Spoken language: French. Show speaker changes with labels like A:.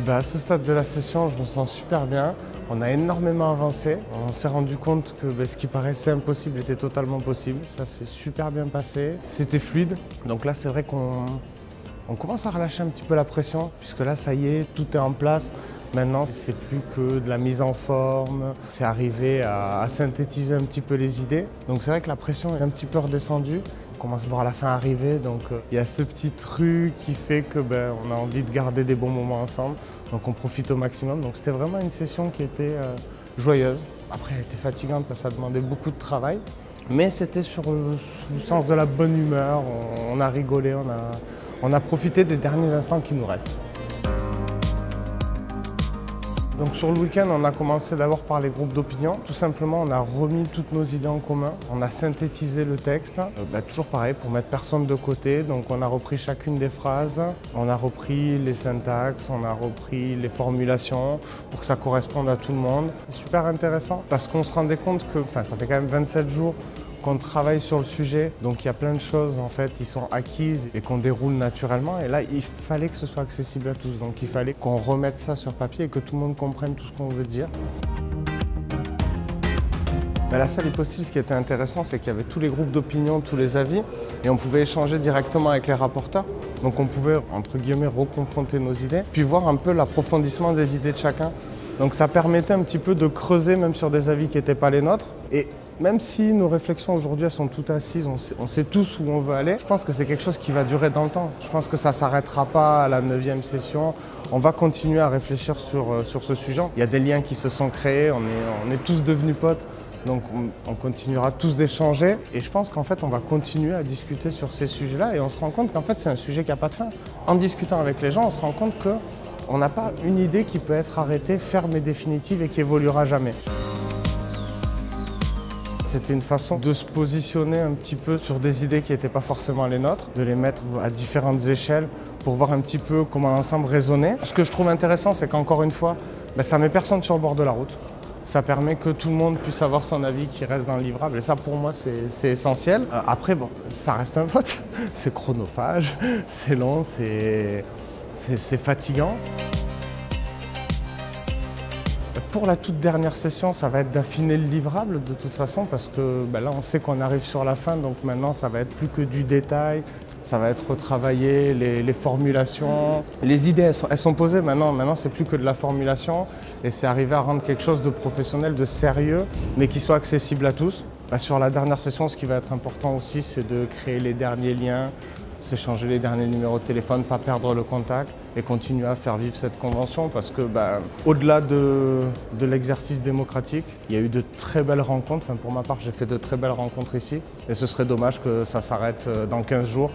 A: bah, À ce stade de la session, je me sens super bien. On a énormément avancé. On s'est rendu compte que bah, ce qui paraissait impossible était totalement possible. Ça s'est super bien passé. C'était fluide. Donc là, c'est vrai qu'on on commence à relâcher un petit peu la pression, puisque là, ça y est, tout est en place. Maintenant, c'est plus que de la mise en forme, c'est arriver à, synthétiser un petit peu les idées. Donc c'est vrai que la pression est un petit peu redescendue. On commence à voir la fin arriver, donc euh, il y a ce petit truc qui fait que ben, on a envie de garder des bons moments ensemble. Donc on profite au maximum. Donc c'était vraiment une session qui était euh, joyeuse. Après, elle était fatigante parce que ça demandait beaucoup de travail. Mais c'était sur le, sens de la bonne humeur. On, on a rigolé, on a, on a profité des derniers instants qui nous restent. Donc sur le week-end, on a commencé d'abord par les groupes d'opinion. Tout simplement, on a remis toutes nos idées en commun. On a synthétisé le texte. Euh, bah, toujours pareil, pour mettre personne de côté. Donc on a repris chacune des phrases. On a repris les syntaxes, on a repris les formulations pour que ça corresponde à tout le monde. C'est super intéressant parce qu'on se rendait compte que, enfin ça fait quand même 27 jours qu'on travaille sur le sujet. Donc il y a plein de choses en fait qui sont acquises et qu'on déroule naturellement. Et là, il fallait que ce soit accessible à tous. Donc il fallait qu'on remette ça sur papier et que tout le monde comprenne tout ce qu'on veut dire. La salle hypostyle, ce qui était intéressant, c'est qu'il y avait tous les groupes d'opinion, tous les avis, et on pouvait échanger directement avec les rapporteurs. Donc on pouvait, entre guillemets, reconfronter nos idées, puis voir un peu l'approfondissement des idées de chacun. Donc ça permettait un petit peu de creuser même sur des avis qui n'étaient pas les nôtres. Et même si nos réflexions aujourd'hui sont toutes assises, on sait, tous où on veut aller, je pense que c'est quelque chose qui va durer dans le temps. Je pense que ça ne s'arrêtera pas à la neuvième session. On va continuer à réfléchir sur, euh, sur ce sujet. Il y a des liens qui se sont créés, on est, on est tous devenus potes. Donc on, continuera tous d'échanger et je pense qu'en fait on va continuer à discuter sur ces sujets-là et on se rend compte qu'en fait c'est un sujet qui n'a pas de fin. En discutant avec les gens, on se rend compte qu'on n'a pas une idée qui peut être arrêtée, ferme et définitive et qui évoluera jamais. C'était une façon de se positionner un petit peu sur des idées qui n'étaient pas forcément les nôtres, de les mettre à différentes échelles pour voir un petit peu comment l'ensemble résonnait. Ce que je trouve intéressant, c'est qu'encore une fois, ben, ça met personne sur le bord de la route. Ça permet que tout le monde puisse avoir son avis qui reste dans le livrable. Et ça, pour moi, c'est essentiel. Euh, après, bon, ça reste un vote. c'est chronophage, c'est long, c'est fatigant. Pour la toute dernière session, ça va être d'affiner le livrable de toute façon parce que ben là on sait qu'on arrive sur la fin donc maintenant ça va être plus que du détail, ça va être retravaillé, les, formulations. Les idées elles sont, posées maintenant, maintenant c'est plus que de la formulation et c'est arriver à rendre quelque chose de professionnel, de sérieux mais qui soit accessible à tous. Ben, sur la dernière session ce qui va être important aussi c'est de créer les derniers liens, s'échanger les derniers numéros de téléphone, pas perdre le contact et continuer à faire vivre cette convention parce que ben, au-delà de, de l'exercice démocratique, il y a eu de très belles rencontres. Enfin, pour ma part, j'ai fait de très belles rencontres ici et ce serait dommage que ça s'arrête euh, dans 15 jours.